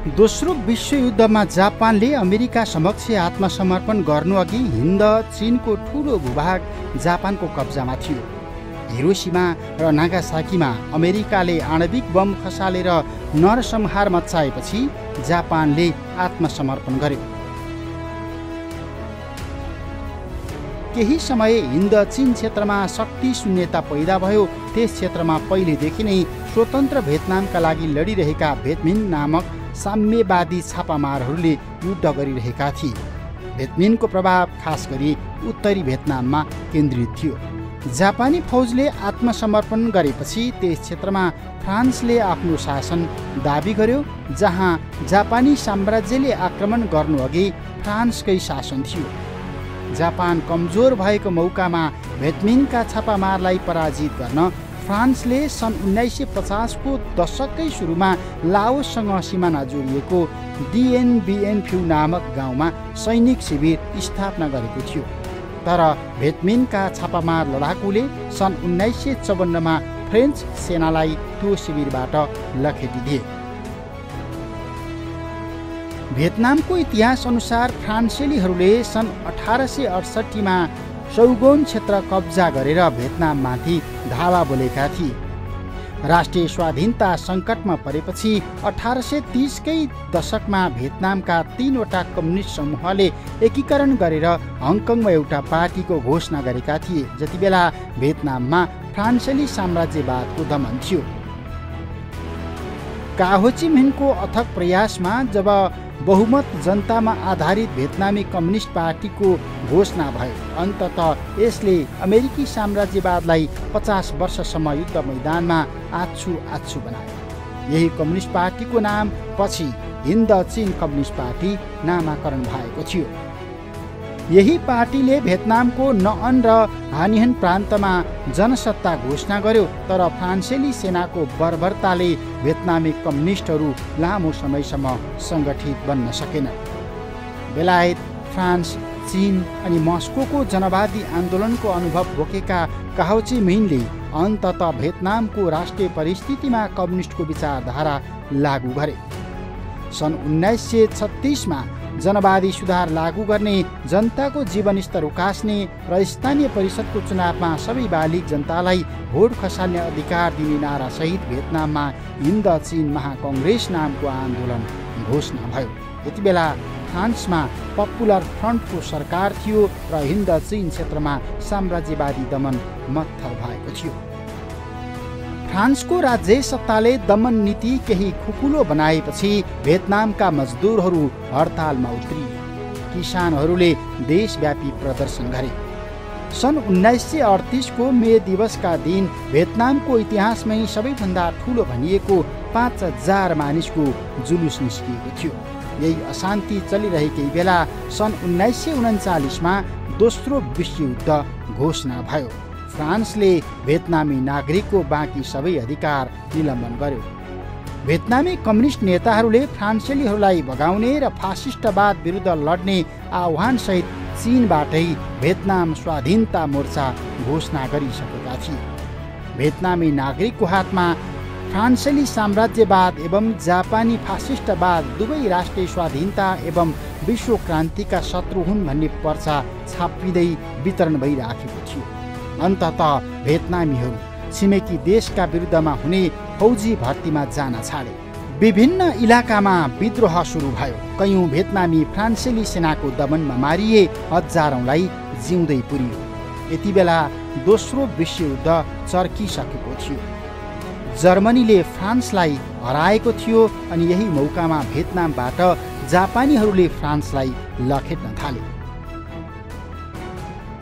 दोस्रो विश्वयुद्धमा जापानले अमेरिका समक्ष आत्मसमर्पण गर्नुअघि हिन्द चिनको ठुलो भूभाग जापानको कब्जामा थियो। हिरोसीमा र नागासाकीमा अमेरिकाले आणविक बम खसालेर नरसंहार मचाएपछि जापानले आत्मसमर्पण गर्यो। केही समय हिन्द चिन क्षेत्रमा शक्ति शून्यता पैदा भयो। त्यस क्षेत्रमा पहिलेदेखि नै स्वतन्त्र भेतनामका लागि लडिरहेका भेटमिन नामक साम्यवादी छापामारहरूले युद्ध गरिरहेका थिए। भेटमिनको प्रभाव खास गरी उत्तरी भेतनाममा केन्द्रित थियो। जापानी फौजले आत्मसमर्पण गरेपछि त्यस क्षेत्रमा फ्रान्सले आफ्नो शासन दावी गर्यो जहाँ जापानी साम्राज्यले आक्रमण गर्नुअघि फ्रान्सकै शासन थियो। जापान कमजोर भएको मौकामा भेटमिनका छापामारलाई पराजित गर्न फ्रान्सले सन् उन्नाइस सय पचासको दशककै सुरुमा लाओससँग सिमाना जोडिएको डिएनबिएन फ्यु नामक गाउँमा सैनिक शिविर स्थापना गरेको थियो। तर भेटमिनका छापामार लडाकुले सन् उन्नाइस सय चौवन्नमा फ्रेन्च सेनालाई त्यो शिविरबाट लखेटिदिए। भियतनामको इतिहास अनुसार फ्रान्सेलीहरूले सन् अठार सय अडसट्ठीमा सौगोन क्षेत्र कब्जा गरेर भियतनाममाथि धावा बोलेका थिए। राष्ट्रिय स्वाधीनता सङ्कटमा परेपछि अठार सय तिसकै दशकमा भियतनामका तिनवटा कम्युनिस्ट समूहले एकीकरण गरेर हङकङमा एउटा पार्टीको घोषणा गरेका थिए जति बेला भियतनाममा फ्रान्सेली साम्राज्यवादको दमन थियो। काहोचिमिनको अथक प्रयासमा जब बहुमत जनतामा आधारित भियतनामी कम्युनिस्ट पार्टीको घोषणा भयो। अन्तत यसले अमेरिकी साम्राज्यवादलाई पचास वर्षसम्म युद्ध मैदानमा आछु आछु बनायो। यही कम्युनिस्ट पार्टीको नाम पछि हिन्द चिन कम्युनिस्ट पार्टी नामाकरण भएको थियो। यही पार्टीले भियतनामको नअन र हानिहन प्रान्तमा जनसत्ता घोषणा गर्यो तर फ्रान्सेली सेनाको बर्बरताले भियतनामी कम्युनिस्टहरू लामो समयसम्म सङ्गठित बन्न सकेन। बेलायत फ्रान्स चिन अनि मस्को जनवादी आन्दोलनको अनुभव बोकेका काहोची मिनले अन्तत भियतनामको राष्ट्रिय परिस्थितिमा कम्युनिस्टको विचारधारा लागू गरे। सन् उन्नाइस सय छत्तिसमा जनवादी सुधार लागू गर्ने जनताको जीवनस्तर उकास्ने र स्थानीय परिषदको चुनावमा सबै बालिग जनतालाई भोट खसाल्ने अधिकार दिने नारासहित भियतनाममा हिन्द चिन महाकङ्ग्रेस नामको आन्दोलन घोषणा भयो। यति बेला फ्रान्समा पपुलर फ्रन्टको सरकार थियो र हिन्द चिन क्षेत्रमा साम्राज्यवादी दमन मत्थर भएको थियो। फ्रान्सको राज्य सत्ताले दमन नीति केही खुकुलो बनाएपछि भियतनामका मजदुरहरू हडतालमा उत्रिए। किसानहरूले देशव्यापी प्रदर्शन गरे। सन् उन्नाइस सय अडतिसको मे दिवसका दिन भियतनामको इतिहासमै सबैभन्दा ठुलो भनिएको पाँच हजार मानिसको जुलुस निस्किएको थियो। यही अशान्ति चलिरहेकै बेला सन् उन्नाइस सय उन्चालिसमा दोस्रो विश्वयुद्ध घोषणा भयो। फ्रान्सले भियतनामी नागरिकको बाँकी सबै अधिकार निलम्बन गर्यो। भियतनामी कम्युनिस्ट नेताहरूले फ्रान्सेलीहरूलाई भगाउने र फासिस्टवाद विरुद्ध लड्ने आह्वानसहित चिनबाटै भियतनाम स्वाधीनता मोर्चा घोषणा गरिसकेका थिए भियतनामी नागरिकको हातमा फ्रान्सेली साम्राज्यवाद एवं जापानी फासिस्टवाद दुवै राष्ट्रिय स्वाधीनता एवं विश्व क्रान्तिका शत्रु हुन् भन्ने पर्चा छापिँदै वितरण भइराखेको थियो। अन्तत भेतनामीहरू छिमेकी देशका विरुद्धमा हुने फौजी भर्तीमा जान छाडे। विभिन्न इलाकामा विद्रोह सुरु भयो। कयौँ भेतनामी फ्रान्सेली सेनाको दमनमा मारिए हजारौँलाई जिउँदै पुरियो। यति बेला दोस्रो विश्वयुद्ध चर्किसकेको थियो। जर्मनीले फ्रान्सलाई हराएको थियो अनि यही मौकामा भेतनामबाट जापानीहरूले फ्रान्सलाई लखेट्न थाले।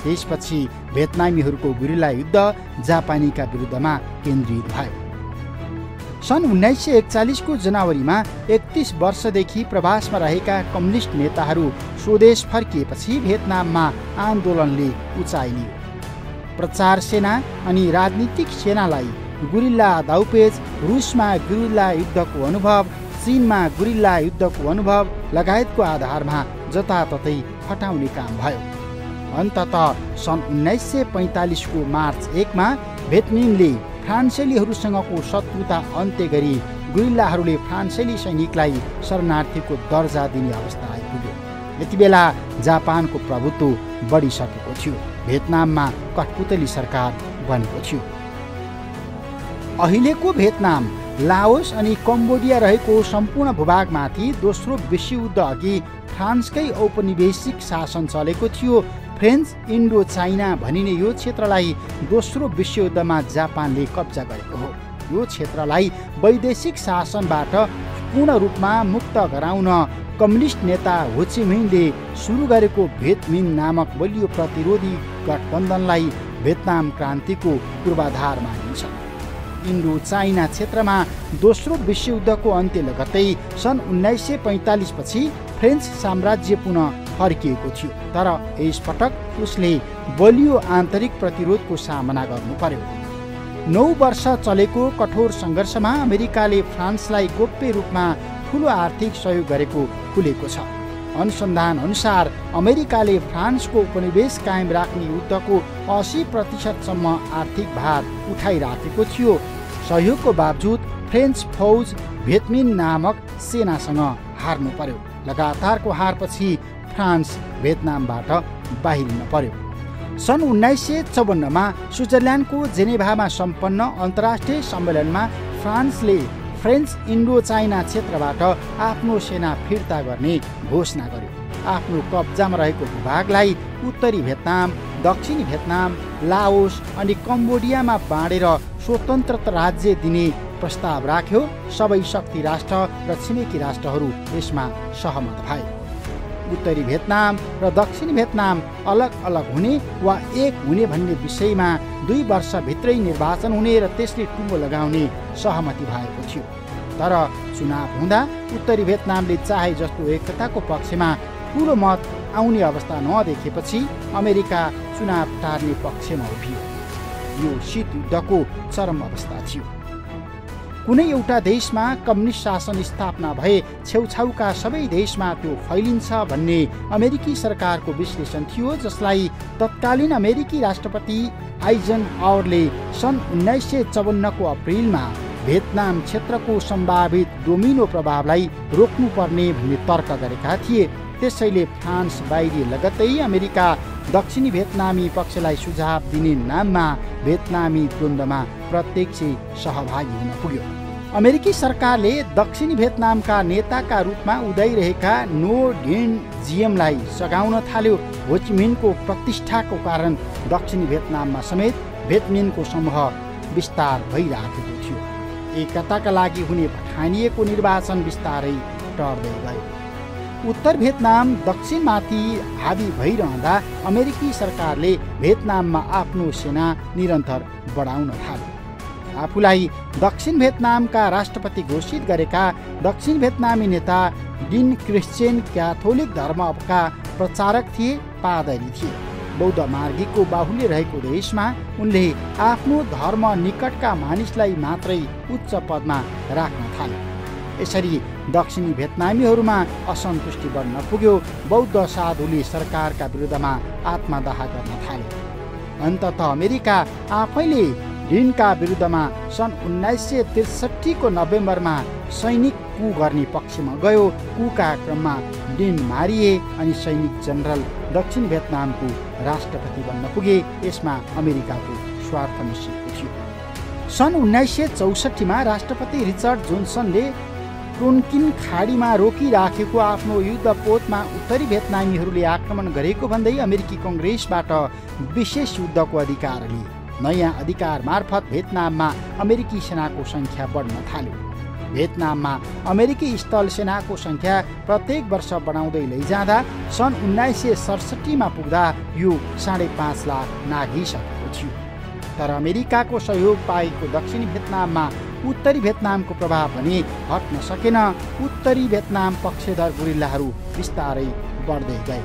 त्यसपछि भेतनामीहरूको गुरिल्ला युद्ध जापानीका विरुद्धमा केन्द्रित भयो। सन् उन्नाइस सय एकचालिसको जनवरीमा एकतिस वर्षदेखि प्रवासमा रहेका कम्युनिस्ट नेताहरू स्वदेश फर्किएपछि भियतनाममा आन्दोलनले उचाइ लियो प्रचार सेना अनि राजनीतिक सेनालाई गुरिल्ला दाउपेज रुसमा गुरिल्ला युद्धको अनुभव चिनमा गुरिल्ला युद्धको अनुभव लगायतको आधारमा जताततै हटाउने काम भयो। अन्तत सन् उन्नाइस सय पैँतालिसको मार्च एकमा भेटमिनले फ्रान्सेलीहरूसँगको शत्रुता अन्त्य गरी गुरिल्लाहरूले फ्रान्सेली सैनिकलाई शरणार्थीको दर्जा दिने अवस्था आइपुग्यो। यति बेला जापानको प्रभुत्व बढिसकेको थियो। भियतनाममा कठपुतली सरकार बनेको थियो। अहिलेको भियतनाम लाओस अनि कम्बोडिया रहेको सम्पूर्ण भूभागमाथि दोस्रो विश्वयुद्ध अघि फ्रान्सकै औपनिवेशिक शासन चलेको थियो फ्रेन्च इन्डो चाइना भनिने यो क्षेत्रलाई दोस्रो विश्वयुद्धमा जापानले कब्जा गरेको हो। यो क्षेत्रलाई वैदेशिक शासनबाट पूर्ण रूपमा मुक्त गराउन कम्युनिस्ट नेता होचिमिनले सुरु गरेको भेटमिन नामक बलियो प्रतिरोधी गठबन्धनलाई भियतनाम क्रान्तिको पूर्वाधार मानिन्छ। इन्डो चाइना क्षेत्रमा दोस्रो विश्वयुद्धको अन्त्य लगत्तै सन् उन्नाइस सय पैँतालिस पछि फ्रेन्च साम्राज्य पुनः फर्किएको थियो तर यसपटक उसले बलियो आन्तरिक प्रतिरोधको सामना गर्नु पर्यो। नौ वर्ष चलेको कठोर सङ्घर्षमा अमेरिकाले फ्रान्सलाई गोप्य रूपमा ठुलो आर्थिक सहयोग गरेको खुलेको छ। अनुसन्धान अनुसार अमेरिकाले फ्रान्सको उपनिवेश कायम राख्ने युद्धको असी प्रतिशतसम्म आर्थिक भार उठाइराखेको थियो। सहयोगको बावजुद फ्रेन्च फौज भेटमिन नामक सेनासँग हार्नु पर्यो। लगातारको हारपछि फ्रान्स भियतनामबाट बाहिरिन पर्यो। सन् उन्नाइस सय चौवन्नमा स्विजरल्यान्डको जेनेभामा सम्पन्न अन्तर्राष्ट्रिय सम्मेलनमा फ्रान्सले फ्रेन्च इन्डो चाइना क्षेत्रबाट आफ्नो सेना फिर्ता गर्ने घोषणा गर्यो। आफ्नो कब्जामा रहेको भूभागलाई उत्तरी भियतनाम दक्षिणी भियतनाम लाओस अनि कम्बोडियामा बाँडेर स्वतन्त्र राज्य दिने प्रस्ताव राख्यो सबै शक्ति राष्ट्र र छिमेकी राष्ट्रहरू यसमा सहमत भए। उत्तरी भियतनाम र दक्षिणी भियतनाम अलग अलग हुने वा एक हुने भन्ने विषयमा दुई वर्षभित्रै निर्वाचन हुने र त्यसले टुङ्गो लगाउने सहमति भएको थियो। तर चुनाव हुँदा उत्तरी भियतनामले चाहे जस्तो एकताको पक्षमा ठुलो मत आउने अवस्था नदेखेपछि अमेरिका चुनाव टार्ने पक्षमा उभियो। यो शीत युद्धको चरम अवस्था थियो। कुनै एउटा देशमा कम्युनिस्ट शासन स्थापना भए छेउछाउका सबै देशमा त्यो फैलिन्छ भन्ने अमेरिकी सरकारको विश्लेषण थियो जसलाई तत्कालीन अमेरिकी राष्ट्रपति आइजन आवरले सन् उन्नाइस सय चौवन्नको अप्रिलमा भियतनाम क्षेत्रको सम्भावित डोमिनो प्रभावलाई रोक्नुपर्ने भन्ने तर्क गरेका थिए। त्यसैले फ्रान्स बाहिरी लगत्तै अमेरिका दक्षिणी भियतनामी पक्षलाई सुझाव दिने नाममा भियतनामी द्वन्द्वमा प्रत्यक्ष सहभागी हुन पुग्यो। अमेरिकी सरकारले दक्षिणी भियतनामका नेताका रूपमा उदाइरहेका नो ढिन जिएमलाई सघाउन थाल्यो। होचमिनको प्रतिष्ठाको कारण दक्षिणी भियतनाममा समेत भियतमिनको समूह विस्तार भइराखेको थियो। एकताका लागि हुने ठानिएको निर्वाचन बिस्तारै टर्दै गयो। उत्तर भियतनाम दक्षिणमाथि हावी भइरहँदा अमेरिकी सरकारले भियतनाममा आफ्नो सेना निरन्तर बढाउन थाल्यो। आफूलाई दक्षिण भियतनामका राष्ट्रपति घोषित गरेका दक्षिण भियतनामी नेता डिन क्रिस्चियन क्याथोलिक धर्मका प्रचारक थिए पादरी थिए। बौद्ध मार्गीको बाहुल्य रहेको देशमा उनले आफ्नो धर्म निकटका मानिसलाई मात्रै उच्च पदमा राख्न थाले। यसरी दक्षिणी भियतनामीहरूमा असन्तुष्टि बढ्न पुग्यो बौद्ध साधुले सरकारका विरुद्धमा आत्मदाह गर्न थाले। अन्तत अमेरिका आफैले ऋणका विरुद्धमा सन् उन्नाइस सय त्रिसठीको नोभेम्बरमा सैनिक कु गर्ने पक्षमा गयो कुका क्रममा डिन मारिए अनि सैनिक जनरल दक्षिण भियतनामको राष्ट्रपति बन्न पुगे यसमा अमेरिकाको स्वार्थ मिसिएको थियो। सन् उन्नाइस सय चौसठीमा राष्ट्रपति रिचर्ड जोन्सनले टोन्किन खाडीमा रोकिराखेको आफ्नो युद्ध पोतमा उत्तरी भियतनामीहरूले आक्रमण गरेको भन्दै अमेरिकी कङ्ग्रेसबाट विशेष युद्धको अधिकार लिए। नयाँ अधिकार मार्फत भियतनाममा अमेरिकी सेनाको सङ्ख्या बढ्न थाल्यो। भियतनाममा अमेरिकी स्थल सेनाको सङ्ख्या प्रत्येक वर्ष बढाउँदै लैजाँदा सन् उन्नाइस सय सडसठीमा पुग्दा यो साढे पाँच लाख नाघिसकेको थियो। तर अमेरिकाको सहयोग पाएको दक्षिणी भियतनाममा उत्तरी भियतनामको प्रभाव भने हट्न सकेन। उत्तरी भियतनाम पक्षधर गुरिल्लाहरू बिस्तारै बढ्दै गए।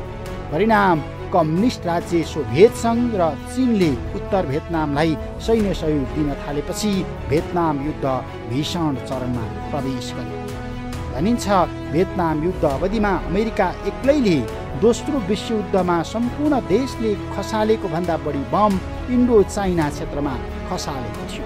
परिणाम कम्युनिस्ट राज्य सोभियत सङ्घ र चिनले उत्तर भियतनामलाई सैन्य सहयोग दिन थालेपछि भियतनाम युद्ध भीषण चरणमा प्रवेश गर्यो। भनिन्छ भियतनाम युद्ध अवधिमा अमेरिका एक्लैले दोस्रो विश्वयुद्धमा सम्पूर्ण देशले खसालेको भन्दा बढी बम इन्डो चाइना क्षेत्रमा खसालेको थियो।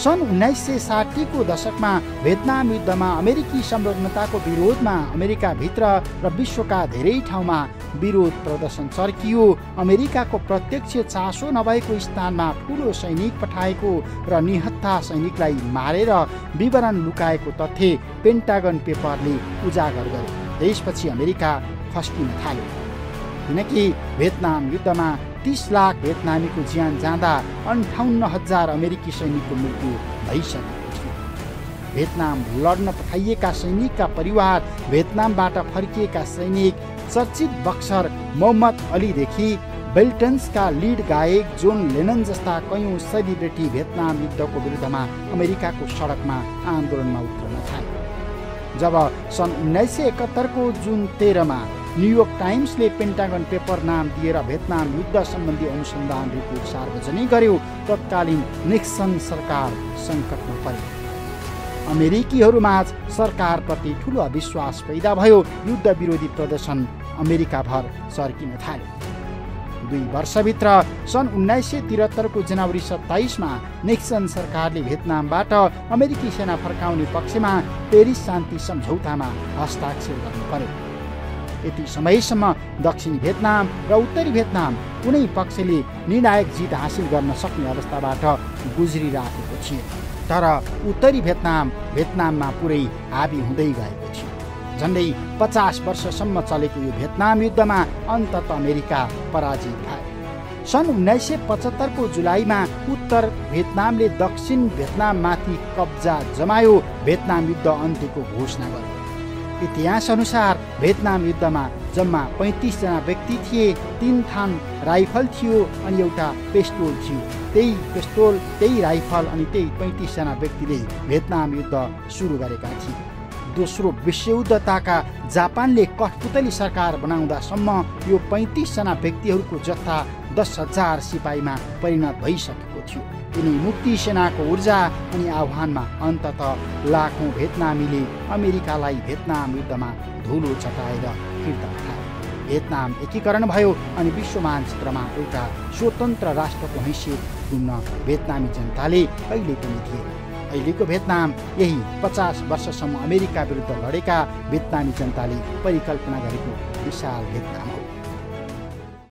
सन् उन्नाइस सय साठीको दशकमा भियतनाम युद्धमा अमेरिकी संलग्नताको विरोधमा अमेरिकाभित्र र विश्वका धेरै ठाउँमा विरोध प्रदर्शन चर्कियो। अमेरिकाको प्रत्यक्ष चासो नभएको स्थानमा ठुलो सैनिक पठाएको र निहत्था सैनिकलाई मारेर विवरण लुकाएको तथ्य पेन्टागन पेपरले उजागर गर्यो। त्यसपछि अमेरिका फस्टिन थाल्यो। किनकि भियतनाम युद्धमा तिस लाख भियतनामीको ज्यान जाँदा अन्ठाउन्न हजार अमेरिकी सैनिकको मृत्यु भइसकेको थियो। भियतनाम लड्न पठाइएका सैनिकका परिवार भियतनामबाट फर्किएका सैनिक चर्चित बक्सर मोहम्मद अलीदेखि बेल्टन्सका लिड गायक जोन लेनन जस्ता कयौँ सेलिब्रेटी भियतनाम युद्धको विरुद्धमा अमेरिकाको सडकमा आन्दोलनमा उत्रन थाले। जब सन् उन्नाइस सय एकहत्तरको जुन तेह्रमा न्युयोर्क टाइम्सले पेन्टागन पेपर नाम दिएर भियतनाम युद्ध सम्बन्धी अनुसन्धान रिपोर्ट सार्वजनिक गर्यो। तत्कालीन निक्सन सरकार सङ्कटमा पर्यो अमेरिकीहरूमाझ सरकारप्रति ठुलो अविश्वास पैदा भयो। युद्ध विरोधी प्रदर्शन अमेरिकाभर सर्किन थाल्यो। दुई वर्षभित्र सन् उन्नाइस सय त्रिहत्तरको जनवरी सत्ताइसमा निक्सन सरकारले भियतनामबाट अमेरिकी सेना फर्काउने पक्षमा पेरिस शान्ति सम्झौतामा हस्ताक्षर गर्नु पर्यो यति समयसम्म दक्षिणी भियतनाम र उत्तरी भियतनाम कुनै पक्षले निर्णायक जित हासिल गर्न सक्ने अवस्थाबाट गुज्रिराखेको थियो। तर उत्तरी भियतनाम भियतनाममा पुरै हाबी हुँदै गएको थियो। झन्डै पचास वर्षसम्म चलेको यो भियतनाम युद्धमा अन्तत अमेरिका पराजित भयो। सन् उन्नाइस सय पचहत्तरको जुलाईमा उत्तर भियतनामले दक्षिण भियतनाममाथि कब्जा जमायो। भियतनाम युद्ध अन्त्यको घोषणा गर्यो। इतिहास अनुसार भियतनाम युद्धमा जम्मा पैँतिसजना व्यक्ति थिए तिन थान राइफल थियो अनि एउटा पेस्टोल थियो। त्यही पेस्टोल त्यही राइफल अनि त्यही पैँतिसजना व्यक्तिले भियतनाम युद्ध सुरु गरेका थिए। दोस्रो विश्वयुद्धताका जापानले कठपुतली सरकार बनाउँदासम्म यो पैँतिसजना व्यक्तिहरूको जत्था दस हजार सिपाहीमा परिणत भइसकेको थियो। यिनी मुक्ति सेनाको ऊर्जा अनि आह्वानमा अन्तत लाखौँ भियतनामीले अमेरिकालाई भियतनाम युद्धमा धुलो चटाएर फिर्ता उठाए भियतनाम एकीकरण भयो अनि विश्व मानचित्रमा एउटा स्वतन्त्र राष्ट्रको हैसियत पुग्न भियतनामी जनताले कहिले पनि थिए अहिलेको भियतनाम यही पचास वर्षसम्म अमेरिका विरुद्ध लडेका भियतनामी जनताले परिकल्पना गरेको विशाल भियतनाम हो।